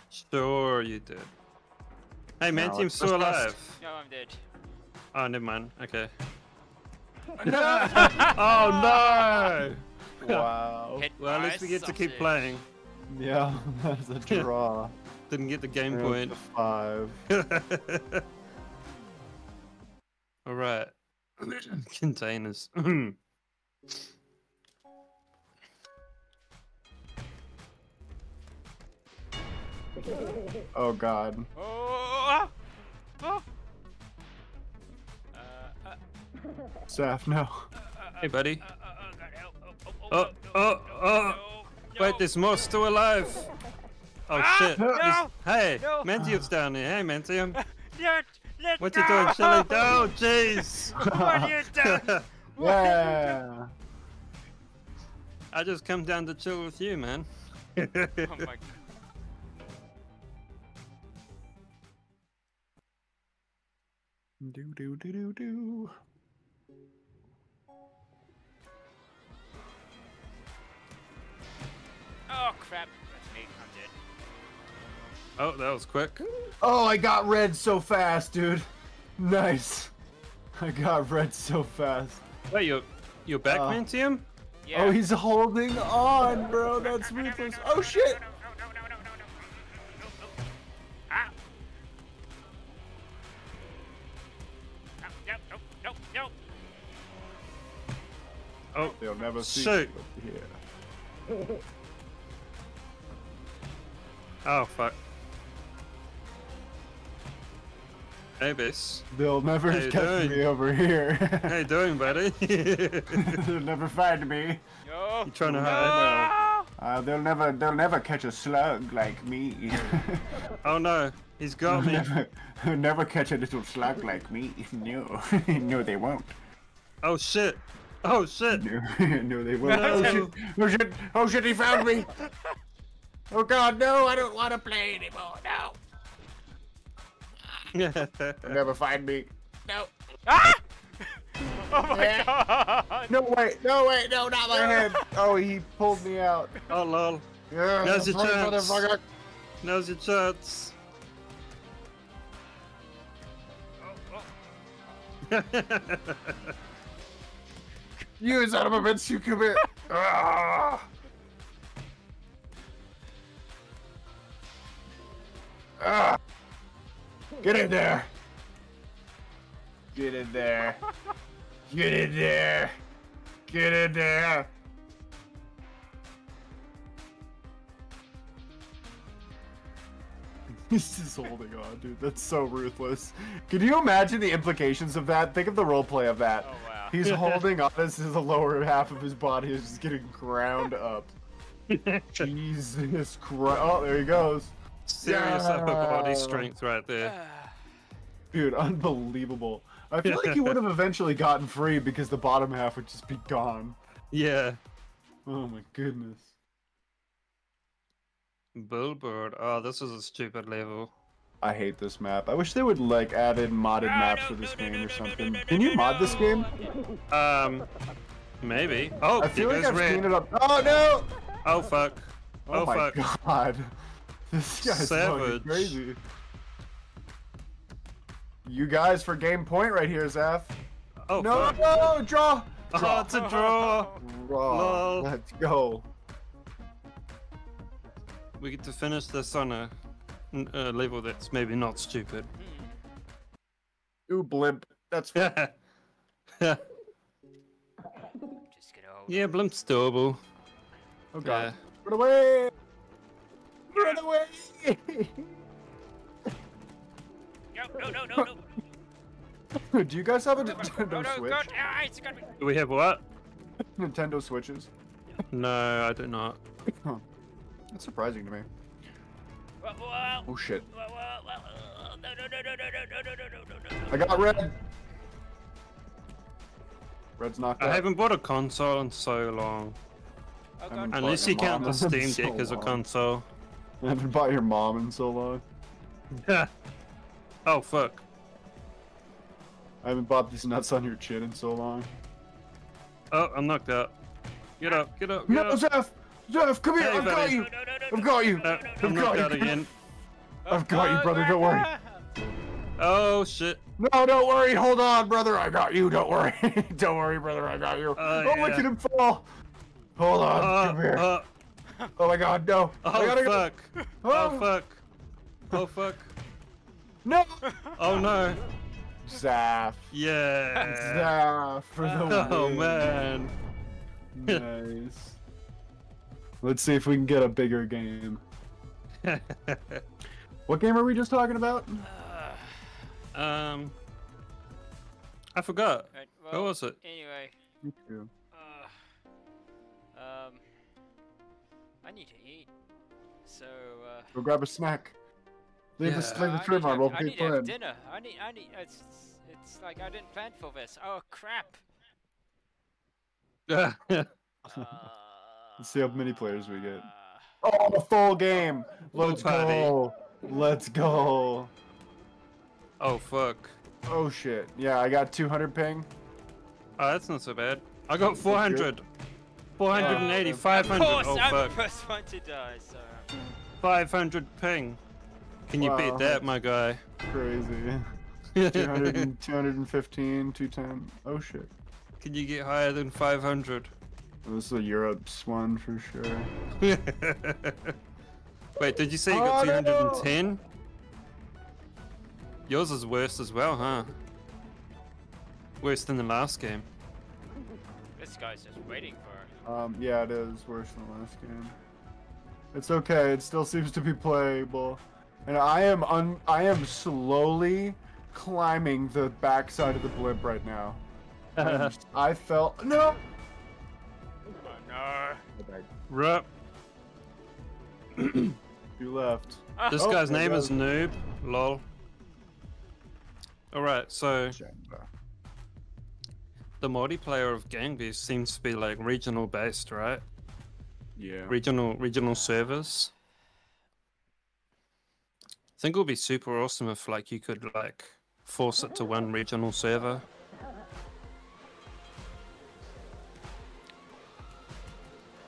Sure you did. Hey, man, No, team's it's still just us. alive. No, I'm dead. Oh, never mind. Okay. <laughs> no! <laughs> oh no! wow. Hit Well, at least we get to keep playing. Yeah, <laughs> that's a draw. Didn't get the game Yeah, point. Five. <laughs> All right. <clears throat> Containers. <clears throat> Oh god. Oh! Oh! Uh, uh, Saf, no. hey, buddy. uh, uh, uh, God, help. Oh, oh, Oh, oh, oh. No, Wait, no. there's more still alive. Oh Ah, shit. no, There's- Hey, no. Mentium's down here. Hey, Mentium. <laughs> Let, let What go! you doing, Shelly? <laughs> Oh, jeez. <laughs> what are you doing? What are you Yeah. I just come down to chill with you, man. Oh my god. Do do do do do. Oh, crap. That's me. I'm dead. Oh, that was quick. Oh, I got red so fast, dude. Nice. I got red so fast. Wait, you you backman uh, to him? Yeah. Oh, he's holding on, bro. That's ruthless. Oh, shit. Oh, they'll never see. Shoot. Yeah oh, fuck. Hey, Bess. They'll never How catch doing? me over here. How you doing, buddy? <laughs> <laughs> they'll never find me. No. trying to no. hide? Uh, they'll never, they'll never catch a slug like me. <laughs> Oh no, he's got they'll me. never, they'll never catch a little slug like me. No, no, they won't. Oh shit. Oh shit. No, no, they won't. No. Oh shit! Oh shit! Oh shit! He found me! Oh god, no! I don't want to play anymore. No! They'll <laughs> never find me. No! Ah! <laughs> Oh my god. No wait! No wait! No, not my head! Oh, he pulled me out. oh lol. Yeah, Now's your sorry, chance. motherfucker. Now's your chance. Oh, You son of a bitch! You come here! <laughs> Ah! Ah! Get in there! Get in there! <laughs> Get in there! Get in there! <laughs> He's just holding on, dude. That's so ruthless. Can you imagine the implications of that? Think of the roleplay of that. Oh wow. He's <laughs> holding on as the lower half of his body is just getting ground up. Jesus Christ. Oh, there he goes. Serious upper body strength right there. <sighs> Dude, unbelievable. I feel like he <laughs> would have eventually gotten free because the bottom half would just be gone. Yeah. Oh my goodness. Billboard. Oh, this is a stupid level. I hate this map. I wish they would like add in modded No, maps no, for this no, no, game no, or something. no, no, Can you mod this game? Um, maybe. Oh, I feel there like I've red. seen it up. Oh no! Oh fuck. Oh, Oh, my fuck. god. <laughs> This guy's fucking Savage. crazy. You guys for game point right here, Zaf. Oh no, no, no, draw! Oh, Draw. it's a draw. <laughs> Draw. Lol. Let's go. We get to finish this on a, n- a level that's maybe not stupid. Ooh, blimp. That's <laughs> yeah, Just gonna hold. Blimp's doable. Oh god. Yeah. Run away! Run away! no, no, no, no, no. Do you guys have a Nintendo no, no, Switch? God, it's gonna be... Do we have what? Nintendo Switches. No, I do not. Huh. That's surprising to me. Oh shit. I got red. Red's knocked I haven't bought a console in so long. Oh, Unless you count the Steam Deck so as a console. I haven't bought your mom in so long. Yeah. <laughs> Oh fuck. I haven't bought these nuts on your chin in so long. Oh, I'm knocked out. Get up, get up, get No, up. Zeph! Zeph, come here! Hey, I've got you! I've got you! Uh, I've I'm got knocked you! out again. <laughs> I've got you, brother, don't worry. Oh shit. No, don't worry. Hold on, brother. I got you. Don't worry. <laughs> don't worry, brother. I got you. Oh, oh, look at him fall. Hold on. Uh, Come here. Uh, oh my god, no. I oh gotta go. fuck. Oh fuck. Oh fuck. No. Oh no. Zaf. Yeah. Zaf for the Oh win. man. Nice. Let's see if we can get a bigger game. <laughs> What game are we just talking about? um. I forgot. Right, What was it? Anyway, Me too. So, uh, Go grab a snack. Leave Yeah. the, leave the I need trim on. We'll I keep need to have playing. dinner. I need, I need. It's, it's like I didn't plan for this. Oh crap. <laughs> Uh, Let's see how many players we get. uh, Oh, the full game. Let's go. Let's go. oh fuck. Oh shit. Yeah, I got 200 ping. Oh, that's not so bad. I got 400. 480, Yeah. 500. Of course, Oh I'm fuck. the first one to die. So. 500 ping. Can you Wow. beat that, my guy? Crazy. <laughs> 200 215, 210. Oh shit. Can you get higher than 500? This is a Europe's one for sure. <laughs> Wait, did you say you got Oh, no. 210? Yours is worse as well, huh? Worse than the last game. This guy's just waiting for. Um, yeah, it is worse than the last game. It's okay. It still seems to be playable, and I am un I am slowly climbing the backside of the blimp right now. <laughs> I'm- felt no. Oh no. Rup. You left. This Oh, guy's name is. Noob. Lol. Alright, so the multiplayer of Gang Beasts seems to be like regional based, right? Yeah. Regional regional servers. I think it would be super awesome if like you could like force it to one regional server.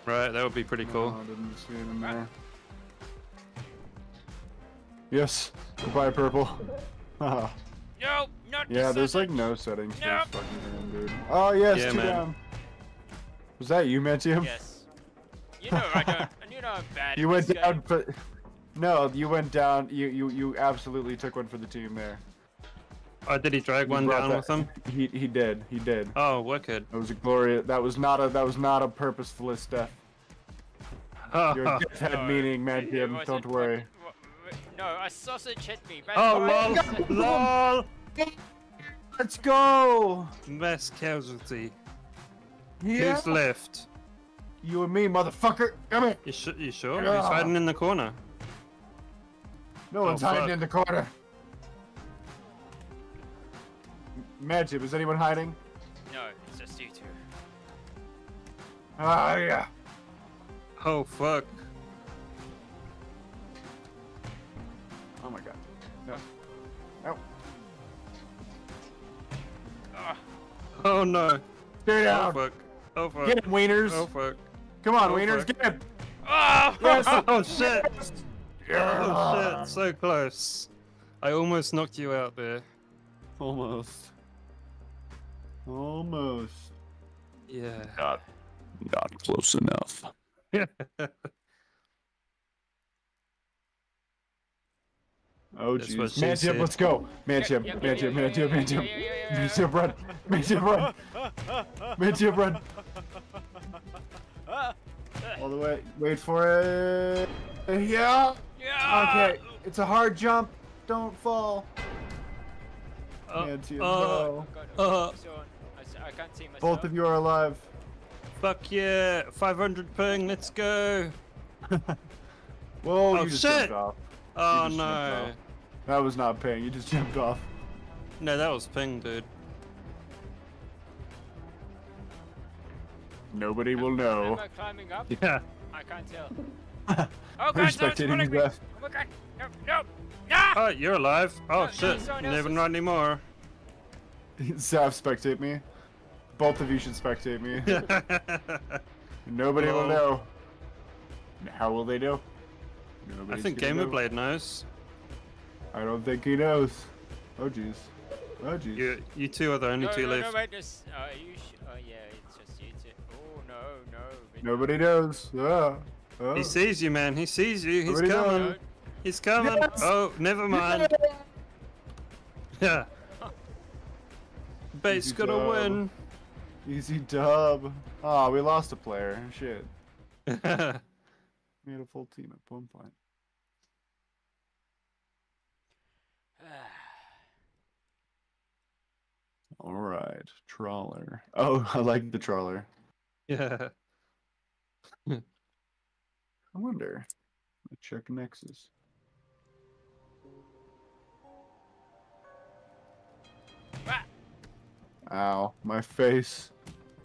Right, that would be pretty cool. No, I didn't see it in there. Yes. Goodbye, purple. <laughs> Haha. No, not. the yeah, there's like no settings for this fucking game, dude. Oh yes, Yeah, two man. down. Was that you, Mentium? Yes. You know I don't. You know I'm bad. You went down, game. but no, you went down. You you you absolutely took one for the team there. Oh, did he drag You one brought down that- with him? He he did. He did. Oh, wicked. That was a glorious. That was not a. That was not a purposeful death. <laughs> Your death had No, meaning, man. it Mentium. wasn't Don't worry. fucking- wha- wha- No, a sausage hit me. That's oh, why- lol, <laughs> lol. Let's go. Mass casualty. Yeah. Who's left? You and me, motherfucker. Come here. You, sh- you sure? He's Yeah. hiding in the corner. No one's Oh, hiding in the corner. Mentium, is anyone hiding? No, it's just you two. Ah, yeah. Oh, fuck. Oh my god. No. No. Ah, Oh, no. Stay Oh, fuck. Oh, fuck. Get him, wieners. Oh, fuck. Come on, Oh, wieners. Get him. Ah! <laughs> Oh! Yes. Oh, shit. Yeah. Oh, shit. So close. I almost knocked you out there. Almost. Almost. Yeah. Not, not close enough. <laughs> Oh That's what jeez. she Manchip, let's go. Manchip, Yep, yep, Manchip, yep, Manchip, yep, Manchip. Manchip, run. Manchip, run. <laughs> Manchip, run. All the way. Wait for it. Yeah. yeah! Okay. It's a hard jump. Don't fall. Uh, Manchip, uh, no. Oh Uh. I'm so on. I, s- I can't see myself. Both of you are alive. fuck yeah. 500 ping. Let's go. <laughs> Whoa, Oh, you just shit. jumped off. Oh, no. off. That was not ping. You just jumped off. No, that was ping, dude. Nobody will know. Climbing up? <laughs> Yeah. I can't tell. <laughs> Oh God, Who's someone's spectating you, me! Beth? Oh my God! No, no, no! Oh, you're alive. Oh, No, no, shit. someone Never else is- not anymore. <laughs> Saf, spectate me. Both of you should spectate me. Nobody will know. How will they know? I think gonna know. Gamerblade knows. I don't think he knows. Oh jeez. Oh jeez. You, you two are the only no, two no, left. No, wait, this, uh, Nobody knows. Ah. Ah. He sees you, man. He sees you. He's know. coming. No, He's coming. Yes! Oh, never mind. Yeah. Bait's Easy gonna dub. win. Easy dub. Ah, we lost a player. Shit. <laughs> We had a full team at one point. <sighs> All right, trawler. Oh, <laughs> I like the trawler. yeah. I wonder. Let's check Nexus. Ah! Ow, my face.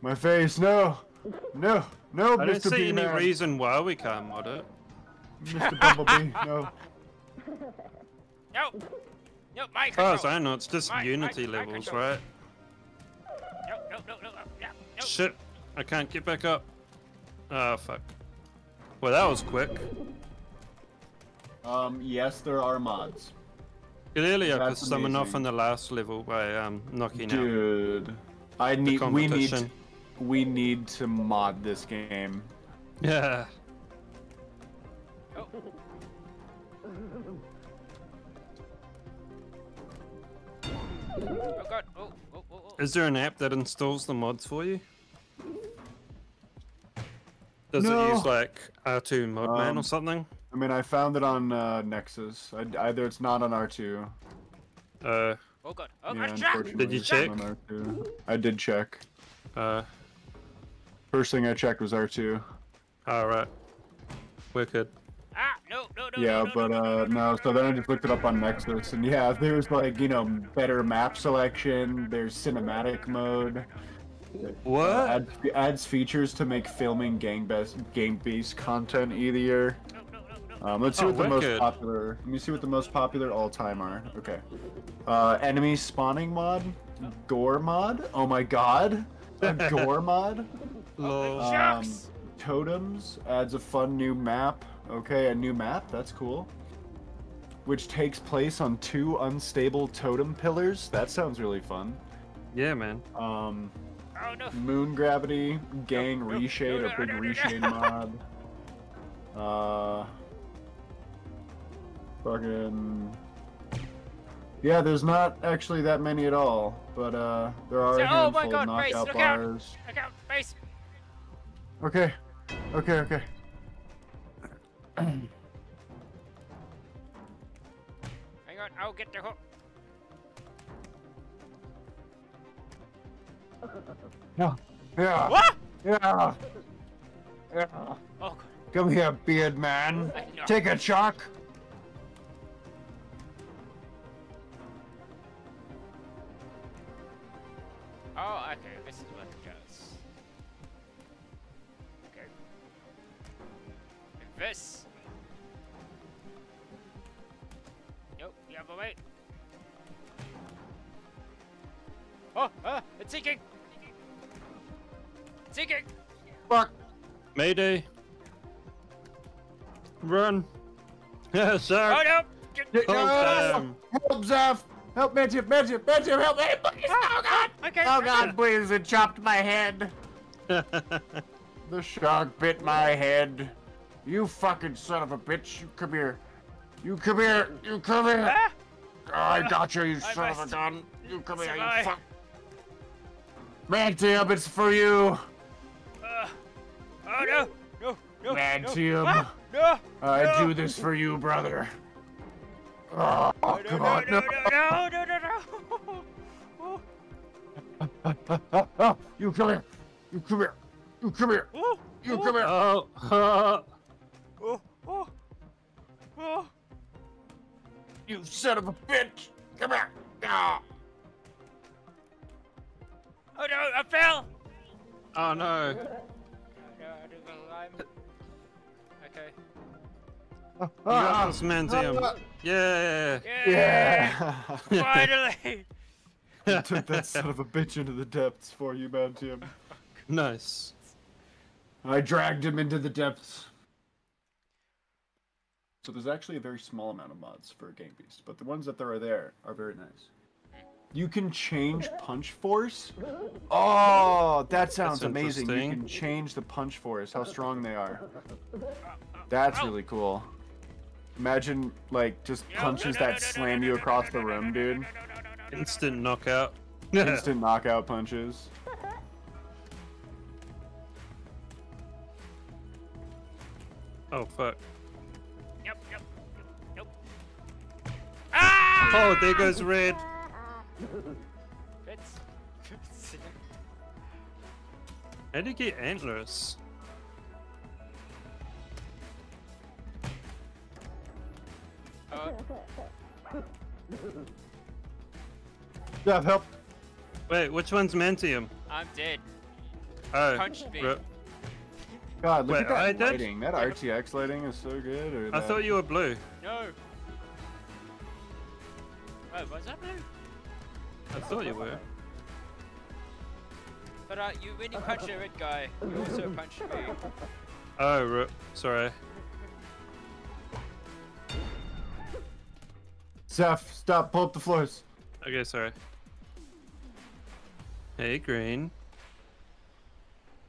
My face, no! No! No, I don't Mr. see any B-Man. reason why we can't mod it. Mr. Bumblebee, <laughs> no. No! No, my As far as! I know, it's just My- my- Unity my levels, control. right? No, no, no, no, no, no, no. Shit, I can't get back up. Oh, fuck. Well, that was quick. Um, yes, there are mods. Clearly, I could That's summon off amazing. on the last level by um, knocking out Dude. I need we need competition. we need to mod this game. Yeah. Oh. Oh god, oh, oh, oh, oh. Is there an app that installs the mods for you? Does it use like R2 Modman Um, or something? I mean, I found it on uh, Nexus. I, either it's not on R2. Uh, Oh god, oh yeah, god, Did you check? I did check. uh, First thing I checked was R2. alright. Wicked. Ah, no, no, no, Yeah, no, no, but no, no, uh, no. So then I just looked it up on Nexus, and yeah, there's like you know better map selection. There's cinematic mode. What? Uh, adds, adds features to make filming game best game based content easier. Um, let's see Oh, what the most popular. Let me see what the most popular all time are. Okay. Uh, enemy spawning mod, gore mod. Oh my god, <laughs> a gore mod. Lol. Um, totems adds a fun new map. Okay, a new map. That's cool. Which takes place on two unstable totem pillars. That sounds really fun. Yeah, man. Um, Oh no. moon gravity, gang No, reshade, no, a big reshade mod. <laughs> Uh, fucking. Yeah, there's not actually that many at all, but uh, there are a So- oh my handful God, of knockout look out. bars. Look out, base! Okay, okay, okay. Hang on, I'll get the hook. Yeah, yeah, What? yeah, yeah. Oh god. Come here, beard man. Take a chalk. Oh, okay, this is what it does. Okay. And this. Nope, the other way. Oh, ah, it's sinking! It's sinking! Fuck. Mayday. Run. <laughs> Yeah, Oh sir. no! Get- Yeah, Oh, no. damn. Help, Zeph! Help, Magic, Magic, Magic, help me! Please. Oh God! Okay. Oh God, please! It chopped my head. <laughs> The shark bit my head. You fucking son of a bitch! You come here! You come here! You come here! Ah! Oh, I got you, you I son of a gun! You come here, you fuck! Mantium, it's for you! Oh no! No! No! Mantium. No! Ah, no! I No. do this for you, brother. Oh, No! come No! on, No! No! No! No! No! no! you come here! You come here! You come here! Oh! You come here! oh. Oh! Oh! Oh! You son of a bitch! Come here! Ah. Oh no! I fell! oh no. No, no, I didn't go lime. Okay. You got ah! this, Mantium. Yeah. Yeah! <laughs> Finally! <laughs> I took that son of a bitch into the depths for you, Mantium. nice. I dragged him into the depths. So there's actually a very small amount of mods for Gang Beast, but the ones that there are there are very nice. You can change punch force. Oh, that sounds That's amazing. You can change the punch force, how strong they are. That's really cool. Imagine like just punches that slam you across the room, dude. Instant knockout. <laughs> Instant knockout punches. oh fuck. Yep, yep, yep, yep. Ah! Oh, there goes red. Fits. Fits. How do you get antlers? Oh, Jeff, help. Wait, which one's Mantium? I'm dead. Oh, Punched me. ri- God, look Wait, at that I did? lighting. That RTX lighting is so good. Or I that- thought you were blue. No. Oh, was that blue? I thought you were. But uh, you when you punch a red guy, you also punch me. Oh, ri- sorry. Zeph, stop. Pull up the floors. Okay, sorry. Hey, Green.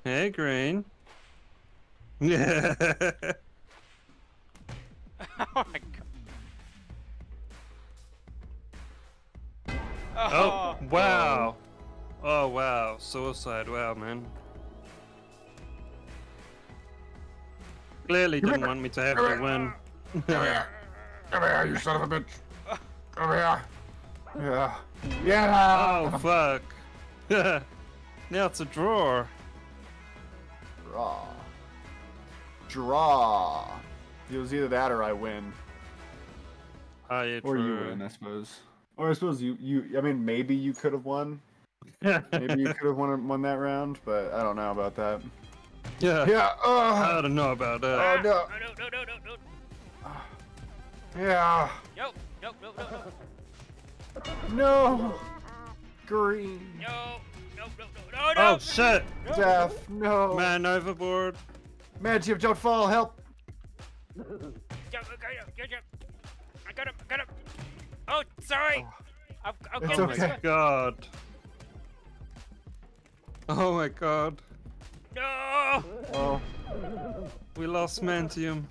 Hey, Green. Yeah. <laughs> <laughs> oh my god. Oh, <laughs> wow. Um, oh, wow. Suicide. Wow, man. Clearly didn't want me to have the win. Come here. Come here, you son of a bitch. Come here. Yeah. Yeah. oh, fuck. <laughs> now it's a draw. Draw. Draw. It was either that or I win. Oh, yeah, Or you win, I suppose. Or I suppose you, you I mean, maybe you could have won. Maybe you could have won, won that round, but I don't know about that. yeah. Yeah. I Uh, don't know about that. oh, no. No, no, no, no, no, no. Yeah. Nope, nope, nope, nope, nope. No. Green. No, nope, nope, no, no, no. Oh, shit. no. Death. No. Man overboard. Man, Jim, don't fall. Help. Jump, I got him, jump, jump. I got him, I got him. Oh, sorry. I'll, I'll It's get him. okay. this way. God. Oh my god. No. Oh. We lost Mantium.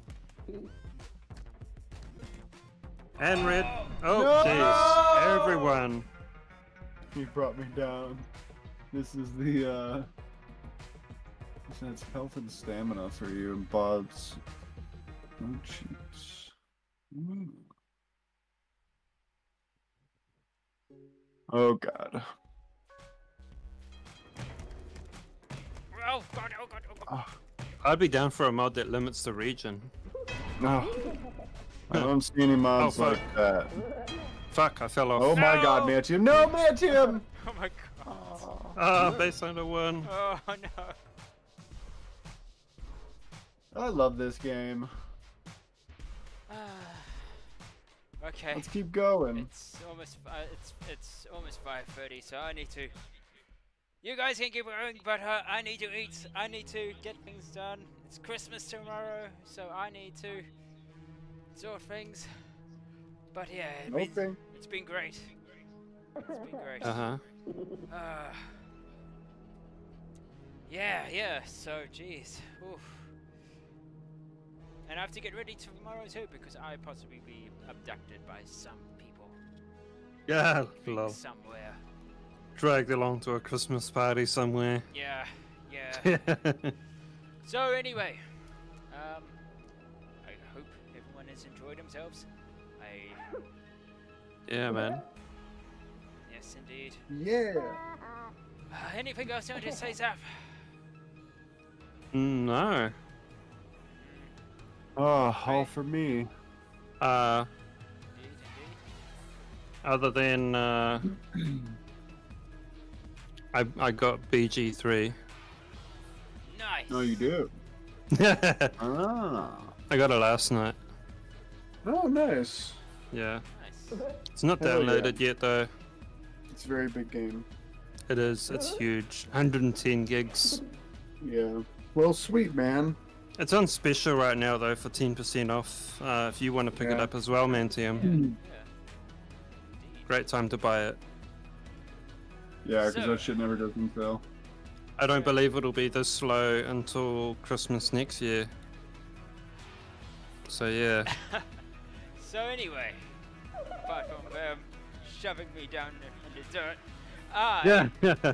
And red. Oh, No! jeez. Everyone. You brought me down. This is the, uh... This is health and stamina for you and Bob's. Oh, jeez. Oh, God. Oh god, oh god, oh god. Oh, I'd be down for a mod that limits the region. no. I don't see any mods Oh, like that. Fuck, I fell off. Oh my god, No! Mantium. No, Mantium! Oh my god. Ah, baseline of one. Oh no. I love this game. Okay. Let's keep going. It's almost uh, it's it's almost 5:30, so I need to. You guys can keep going, but uh, I need to eat. I need to get things done. It's Christmas tomorrow, so I need to sort things. But yeah, it means- Okay. it's been great. It's been great. Uh huh. Uh, yeah, yeah. So, jeez. Oof. And I have to get ready tomorrow too because I possibly be abducted by some people Yeah, being love. somewhere. Dragged along to a Christmas party somewhere. Yeah, yeah. yeah, <laughs> so anyway, um, I hope everyone has enjoyed themselves. I Yeah, man. yes, indeed. Yeah. Uh, anything else you want to say, Zaf? Mm, no. Oh, all for me. Uh, Indeed, indeed. other than uh, I I got BG3. Nice. Oh, you do? <laughs> I Ah. got it last night. Oh, nice. Yeah, Nice. it's not Hell yeah. downloaded yet though. It's a very big game. It is. It's huge. 110 gigs. Yeah. Well, sweet, man. It's on special right now though for 10% off. Uh, if you want to pick it up as well, Mantium. Yeah. Indeed. Great time to buy it. Yeah, because So- that shit never goes on sale. I don't believe it'll be this slow until Christmas next year. So yeah, <laughs> So anyway, apart from um, shoving me down in the dirt, I Yeah. <laughs>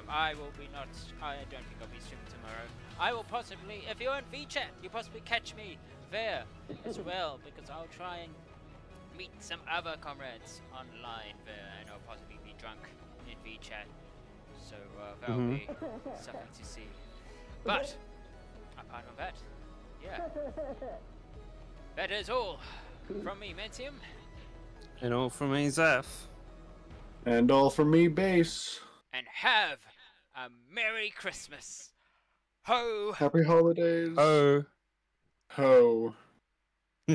will catch you next time. I will be not. I don't think I'll be streaming tomorrow. I will possibly, if you're in VChat, you possibly catch me there as well because I'll try and meet some other comrades online there, and I'll possibly be drunk in VChat. So uh, that'll Mhm. be something to see. But apart from that, yeah, that is all from me, Mantium. and all from me, Zeph. And all from me, base. And have a Merry Christmas. Ho! Happy holidays. Oh. Ho. <laughs>